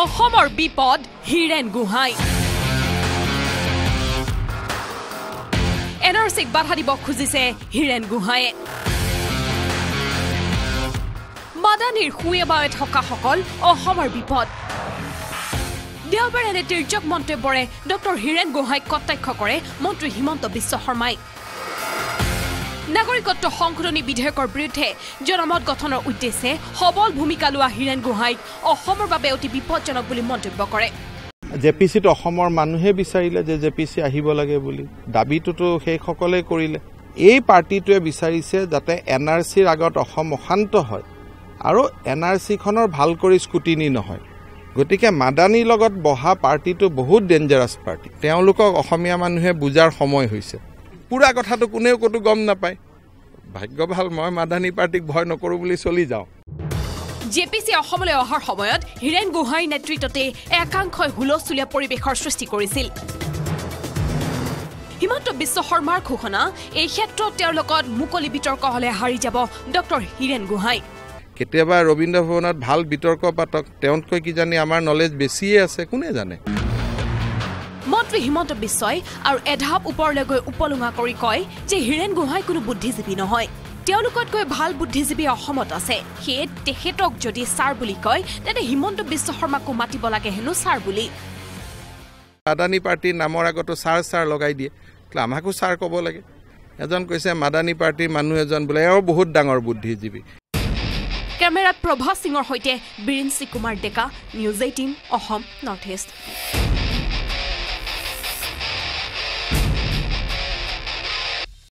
অসমৰ বিপদ Hiren Gohain. N R চিক বাধা দিব খুজিছে হীৰেণ গোহাঁয়ে। মাদানীৰ শুৱে বাৱে থকাসকল অসমৰ বিপদ। দেওবাৰে এনে তিৰ্যক মন্তব্যৰে ডক্টৰ হীৰেণ গোহাঁইক কটাক্ষ কৰে মন্ত্ৰী হিমন্ত বিশ্ব শৰ্মাই। নাগৰিকত্ব সংশোধনী বিধেয়কৰ বিৰুদ্ধে জনমত গঠনৰ উদ্দেশ্যে সবল ভূমিকা লোৱা হীৰেণ গোহাঁইক অসমৰ বাবে অতি বিপদজনক বুলি মন্তব্য কৰে। জে পি চিত অসমৰ মানুহে বিচাৰিলে যে জে পি চি আহিব লাগে বুলি। দাবীটোতো সেইসকলেই কৰিলে। এই পাৰ্টিটোৱে বিচাৰিছে যাতে এন আৰ চিৰ আগত অসম অশান্ত হয় আৰু এন আৰ চিখনৰ ভাল কৰি স্কুটিনি নহয়। গতিকে মাদানীৰ লগত বহা পাৰ্টিটো বহুত ডেঞ্জাৰাছ পাৰ্টি। তেওঁলোকক অসমীয়া মানুহে বুজাৰ সময় হৈছে। পুৰা কথাটো কোনেও ক'তো গম নাপায়। ভাগ্য ভাল মই মাদানী পাৰ্টিক ভয় নকৰোঁ বুলি চলি যাওঁ। জে পি চি অসমলৈ অহাৰ সময়ত হীৰেণ গোহাঁইৰ নেতৃত্বতে একাংশই হুলস্থুলীয়া পৰিৱেশৰ সৃষ্টি কৰিছিল। হিমন্ত বিশ্ব শৰ্মাৰ ঘোষণা এই ক্ষেত্ৰত তেওঁৰ লগত মুকলি বিতৰ্ক হলে হাৰি যাব ডক্টৰ হীৰেণ গোহাঁই। কেতিয়াবা ৰবীন্দ্ৰ ভৱনত ভাল বিতৰ্ক পাতক তেওঁতকৈ কিজানি আমাৰ নলেজ বেছিয়ে আছে কোনে জানে? মন্ত্ৰী হিমন্ত বিশ্বই আৰু এধাপ ওপৰলৈ গৈ উপলুঙা কৰি কয় যে হীৰেণ গোহাঁই কোনো বুদ্ধিজীৱী নহয়। তেওঁলোকতকৈ ভাল বুদ্ধিজীৱী অসমত আছে। সেয়ে তেখেতক যদি ছাৰ বুলি কয় তেন্তে হিমন্ত বিশ্ব শৰ্মাকো মাতিব লাগে হেনো ছাৰ বুলি। মাদানী পাৰ্টীৰ নামৰ আগতো ছাৰ ছাৰ লগাই দিয়ে। আমাকো ছাৰ ক'ব লাগে। এজন কৈছে মাদানী পাৰ্টীৰ মানুহ এজন বোলে এওঁ বহুত ডাঙৰ বুদ্ধিজীৱী। কেমেৰাত প্ৰভা সিঙৰ সৈতে Biren Kumar Deka News Eighteen Assam North East.